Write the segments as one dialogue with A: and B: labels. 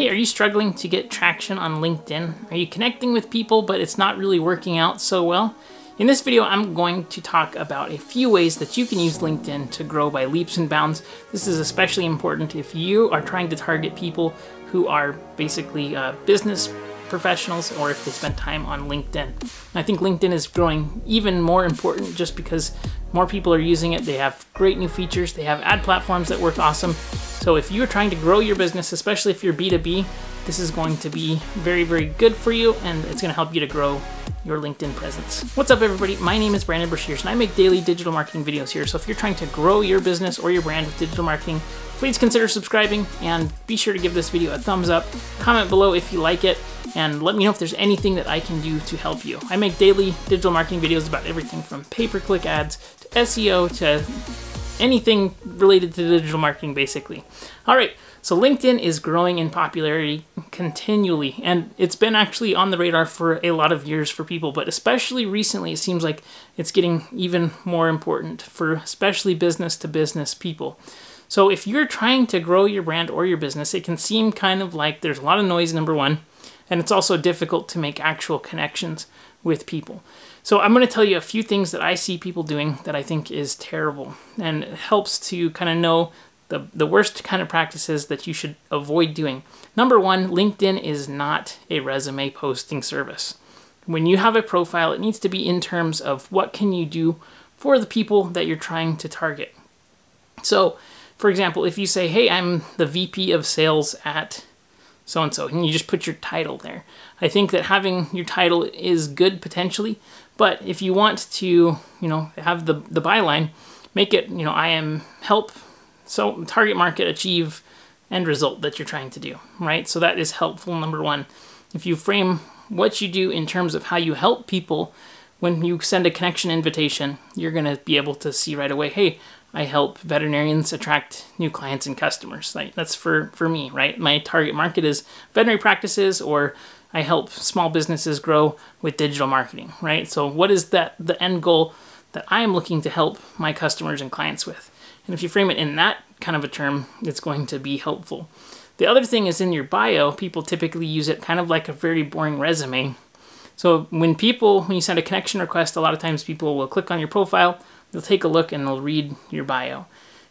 A: Hey, are you struggling to get traction on LinkedIn? Are you connecting with people but it's not really working out so well? In this video, I'm going to talk about a few ways that you can use LinkedIn to grow by leaps and bounds. This is especially important if you are trying to target people who are basically uh, business professionals or if they spend time on LinkedIn. I think LinkedIn is growing even more important just because more people are using it. They have great new features. They have ad platforms that work awesome. So if you're trying to grow your business, especially if you're B2B, this is going to be very, very good for you and it's going to help you to grow your LinkedIn presence. What's up everybody? My name is Brandon Breshears and I make daily digital marketing videos here. So if you're trying to grow your business or your brand with digital marketing, please consider subscribing and be sure to give this video a thumbs up. Comment below if you like it and let me know if there's anything that I can do to help you. I make daily digital marketing videos about everything from pay-per-click ads to SEO to anything related to digital marketing basically. All right, so LinkedIn is growing in popularity continually, and it's been actually on the radar for a lot of years for people, but especially recently, it seems like it's getting even more important for especially business to business people. So if you're trying to grow your brand or your business, it can seem kind of like there's a lot of noise, number one, and it's also difficult to make actual connections with people. So I'm going to tell you a few things that I see people doing that I think is terrible, and helps to kind of know the, the worst kind of practices that you should avoid doing. Number one, LinkedIn is not a resume posting service. When you have a profile, it needs to be in terms of what can you do for the people that you're trying to target. So, for example, if you say, hey, I'm the VP of sales at so and so, and you just put your title there. I think that having your title is good potentially, but if you want to, you know, have the, the byline, make it, you know, I am help so target market achieve end result that you're trying to do, right? So that is helpful, number one. If you frame what you do in terms of how you help people, when you send a connection invitation, you're going to be able to see right away, hey, I help veterinarians attract new clients and customers. Like that's for, for me, right? My target market is veterinary practices or I help small businesses grow with digital marketing, right? So what is that the end goal that I am looking to help my customers and clients with? And if you frame it in that kind of a term, it's going to be helpful. The other thing is in your bio, people typically use it kind of like a very boring resume. So when people, when you send a connection request, a lot of times people will click on your profile, they'll take a look and they'll read your bio.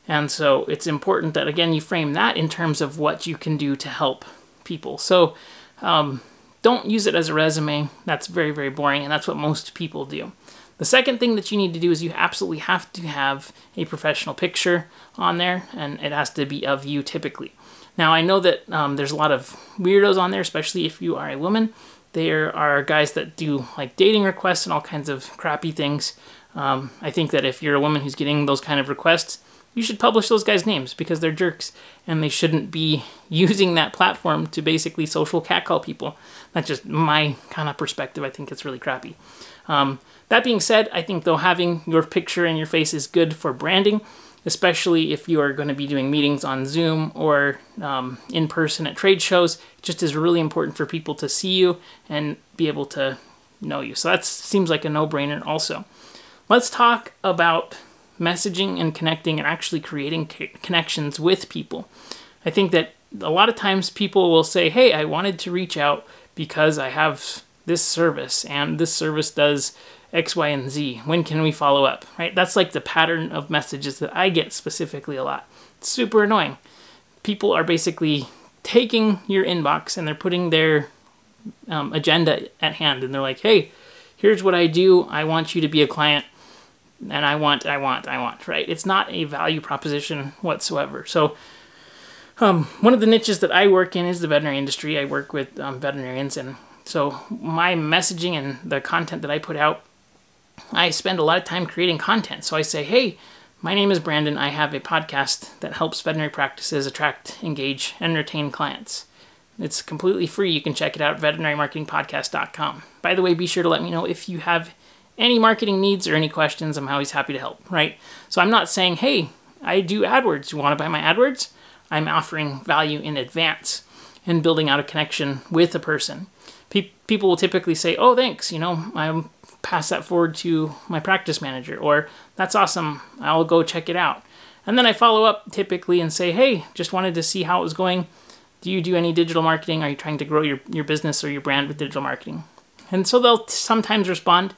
A: And so it's important that, again, you frame that in terms of what you can do to help people. So um, don't use it as a resume. That's very, very boring, and that's what most people do. The second thing that you need to do is you absolutely have to have a professional picture on there, and it has to be of you typically. Now, I know that um, there's a lot of weirdos on there, especially if you are a woman. There are guys that do like dating requests and all kinds of crappy things. Um, I think that if you're a woman who's getting those kind of requests, you should publish those guys' names because they're jerks and they shouldn't be using that platform to basically social catcall people. That's just my kind of perspective. I think it's really crappy. Um, that being said, I think though having your picture and your face is good for branding, especially if you are going to be doing meetings on Zoom or um, in person at trade shows. It just is really important for people to see you and be able to know you. So that seems like a no-brainer also. Let's talk about messaging and connecting and actually creating connections with people. I think that a lot of times people will say, hey, I wanted to reach out because I have this service and this service does X, Y, and Z. When can we follow up? Right? That's like the pattern of messages that I get specifically a lot. It's super annoying. People are basically taking your inbox and they're putting their um, agenda at hand and they're like, hey, here's what I do. I want you to be a client and I want, I want, I want, right? It's not a value proposition whatsoever. So, um, one of the niches that I work in is the veterinary industry. I work with um, veterinarians, and so my messaging and the content that I put out I spend a lot of time creating content. So I say, hey, my name is Brandon. I have a podcast that helps veterinary practices attract, engage, and retain clients. It's completely free. You can check it out veterinarymarketingpodcast.com. By the way, be sure to let me know if you have any marketing needs or any questions. I'm always happy to help, right? So I'm not saying, hey, I do AdWords. You want to buy my AdWords? I'm offering value in advance and building out a connection with a person. Pe- people will typically say, oh, thanks. You know, I'm pass that forward to my practice manager, or that's awesome, I'll go check it out. And then I follow up typically and say, hey, just wanted to see how it was going. Do you do any digital marketing? Are you trying to grow your, your business or your brand with digital marketing? And so they'll sometimes respond.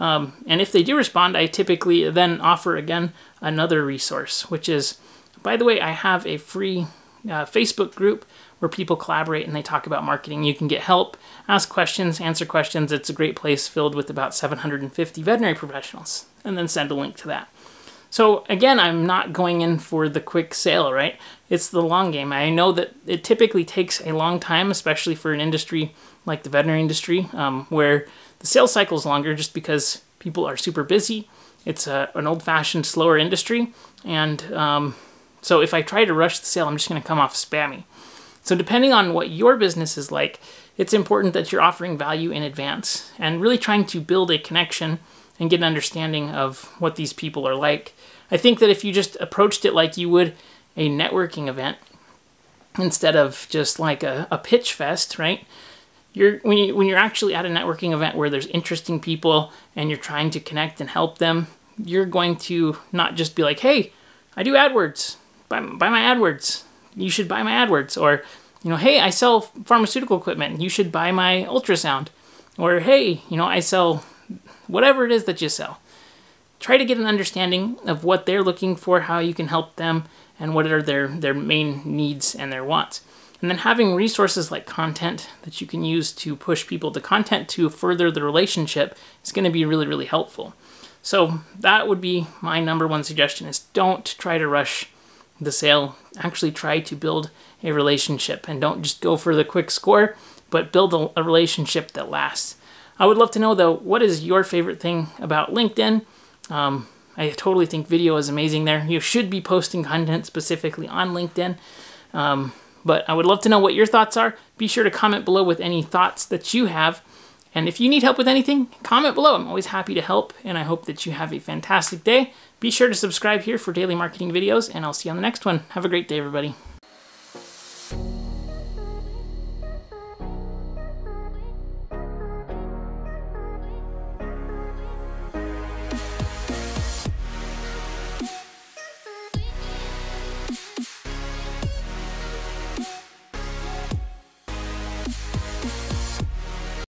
A: Um, and if they do respond, I typically then offer again another resource, which is, by the way, I have a free uh, Facebook group where people collaborate and they talk about marketing. You can get help, ask questions, answer questions. It's a great place filled with about 750 veterinary professionals, and then send a link to that. So again, I'm not going in for the quick sale, right? It's the long game. I know that it typically takes a long time, especially for an industry like the veterinary industry, um, where the sales cycle is longer just because people are super busy. It's a, an old-fashioned, slower industry, and um, so if I try to rush the sale, I'm just going to come off spammy. So depending on what your business is like, it's important that you're offering value in advance and really trying to build a connection and get an understanding of what these people are like. I think that if you just approached it like you would a networking event instead of just like a, a pitch fest, right? You're when you when you're actually at a networking event where there's interesting people and you're trying to connect and help them, you're going to not just be like, "Hey, I do AdWords. Buy, buy my AdWords." you should buy my AdWords. Or, you know, hey, I sell pharmaceutical equipment. You should buy my ultrasound. Or, hey, you know, I sell whatever it is that you sell. Try to get an understanding of what they're looking for, how you can help them, and what are their, their main needs and their wants. And then having resources like content that you can use to push people to content to further the relationship is going to be really, really helpful. So that would be my number one suggestion is don't try to rush the sale, actually try to build a relationship and don't just go for the quick score, but build a, a relationship that lasts. I would love to know though, what is your favorite thing about LinkedIn? Um, I totally think video is amazing there. You should be posting content specifically on LinkedIn. Um, but I would love to know what your thoughts are. Be sure to comment below with any thoughts that you have. And if you need help with anything, comment below. I'm always happy to help, and I hope that you have a fantastic day. Be sure to subscribe here for daily marketing videos, and I'll see you on the next one. Have a great day, everybody.